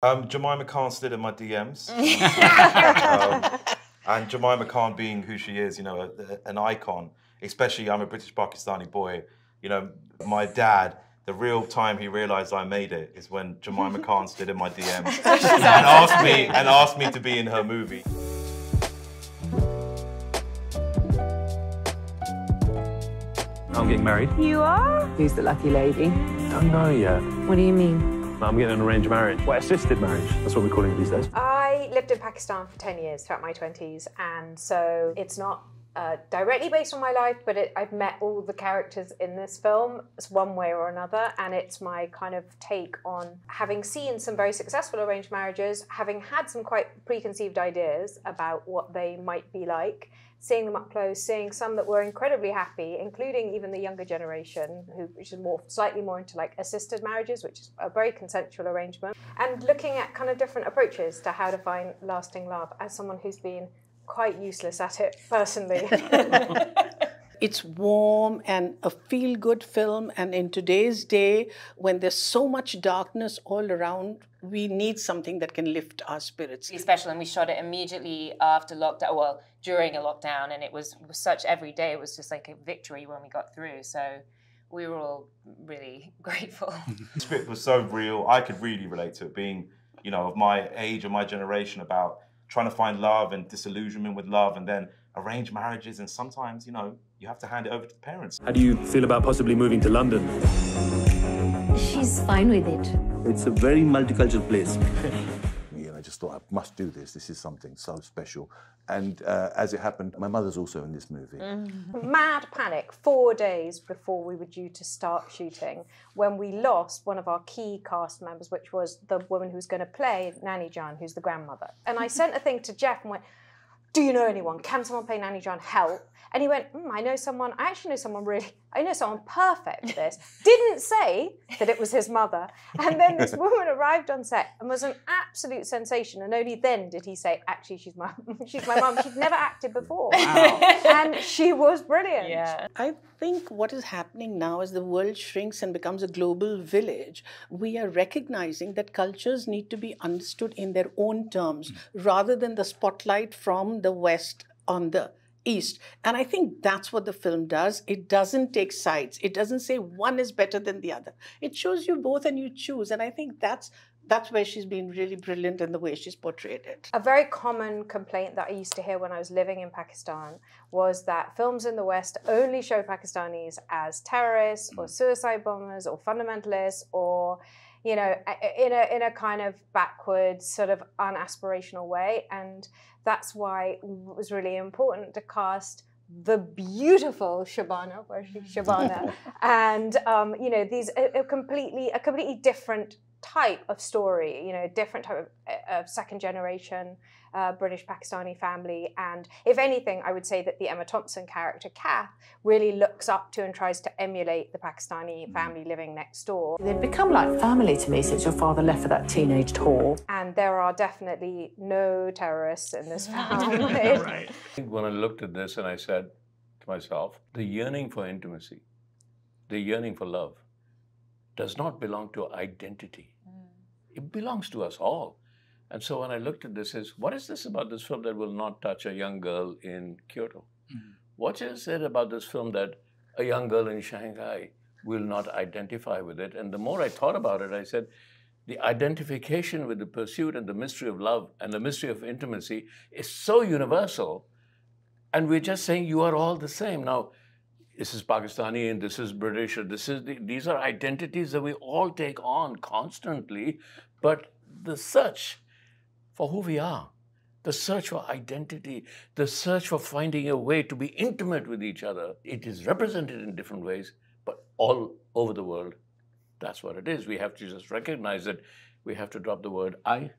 Um, Jemima Khan slid in my DMs. um, and Jemima Khan being who she is, you know, a, a, an icon, especially I'm a British Pakistani boy. You know, my dad, the real time he realized I made it is when Jemima Khan slid in my DMs and asked me and asked me to be in her movie. I'm getting married. You are? Who's the lucky lady? Don't know yet. What do you mean? I'm getting an arranged marriage. Well, assisted marriage. That's what we're calling it these days. I lived in Pakistan for 10 years throughout my 20s, and so it's not uh, directly based on my life, but it, I've met all the characters in this film one way or another, and it's my kind of take on having seen some very successful arranged marriages, having had some quite preconceived ideas about what they might be like, seeing them up close, seeing some that were incredibly happy, including even the younger generation, who which is more slightly more into like assisted marriages, which is a very consensual arrangement, and looking at kind of different approaches to how to find lasting love as someone who's been quite useless at it personally. it's warm and a feel good film. And in today's day, when there's so much darkness all around, we need something that can lift our spirits. Special, and we shot it immediately after lockdown, well, during a lockdown, and it was, was such every day, it was just like a victory when we got through. So we were all really grateful. the script was so real, I could really relate to it, being, you know, of my age and my generation about trying to find love and disillusionment with love and then arrange marriages and sometimes you know you have to hand it over to the parents. How do you feel about possibly moving to london? She's fine with it. It's a very multicultural place I just thought I must do this. This is something so special. And uh, as it happened, my mother's also in this movie. Mm. Mad panic four days before we were due to start shooting when we lost one of our key cast members, which was the woman who's going to play Nanny Jan, who's the grandmother. And I sent a thing to Jeff and went, Do you know anyone? Can someone play Nanny Jan? Help. And he went, mm, I know someone, I actually know someone really, I know someone perfect for this. Didn't say that it was his mother. And then this woman arrived on set and was an absolute sensation. And only then did he say, actually, she's my, she's my mum. She'd never acted before. Wow. and she was brilliant. Yeah. I think what is happening now as the world shrinks and becomes a global village, we are recognizing that cultures need to be understood in their own terms mm. rather than the spotlight from the West on the east. And I think that's what the film does. It doesn't take sides. It doesn't say one is better than the other. It shows you both and you choose. And I think that's that's where she's been really brilliant in the way she's portrayed it. A very common complaint that I used to hear when I was living in Pakistan was that films in the West only show Pakistanis as terrorists or mm. suicide bombers or fundamentalists or you know, in a in a kind of backwards, sort of unaspirational way, and that's why it was really important to cast the beautiful Shabana, where she's Shabana, and um, you know these a, a, completely a completely different type of story, you know, different type of, uh, of second generation uh, British Pakistani family. And if anything, I would say that the Emma Thompson character, Kath, really looks up to and tries to emulate the Pakistani family living next door. They've become like family to me since your father left for that teenage tour. And there are definitely no terrorists in this family. right. When I looked at this and I said to myself, the yearning for intimacy, the yearning for love, does not belong to identity. Mm. It belongs to us all. And so when I looked at this, is what is this about this film that will not touch a young girl in Kyoto? Mm. What is it about this film that a young girl in Shanghai will not identify with it? And the more I thought about it, I said, the identification with the pursuit and the mystery of love and the mystery of intimacy is so universal. And we're just saying you are all the same. Now, this is Pakistani and this is British, or this is the, these are identities that we all take on constantly. But the search for who we are, the search for identity, the search for finding a way to be intimate with each other, it is represented in different ways, but all over the world, that's what it is. We have to just recognize that we have to drop the word I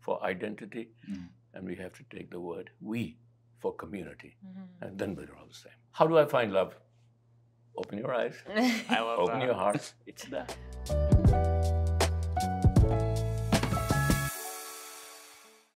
for identity, mm. and we have to take the word we for community, mm-hmm. and then we're all the same. How do I find love? Open your eyes. I love Open that. your heart. It's there.